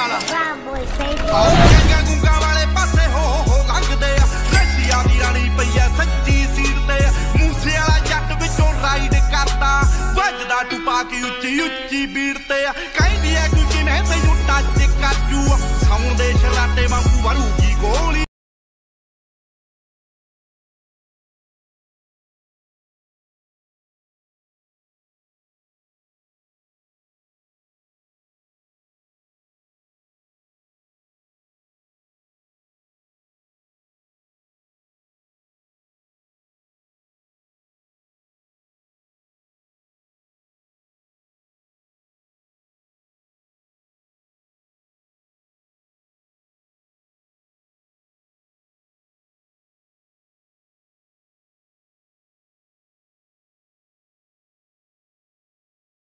ਮੂਸੇ ਵਾਲਾ ਆਓ ਗੰਗਾ ਗੁੰਗਾ ਵਾਲੇ ਪਾਸੇ ਹੋ ਹੋ ਲੰਘਦੇ ਆ। ਰਸ਼ੀਆ ਦੀ ਰਾਣੀ ਪਈਆ ਸੱਚੀ ਸੀਟ ਤੇ ਮੂਸੇ ਵਾਲਾ ਜੱਟ ਵਿੱਚੋਂ ਰਾਈਡ ਕਰਦਾ। ਵੱਜਦਾ ਟੁਪਾ ਕੇ ਉੱਚੀ ਉੱਚੀ ਬੀੜ ਤੇ ਆ। ਕਹਿੰਦੀ ਐ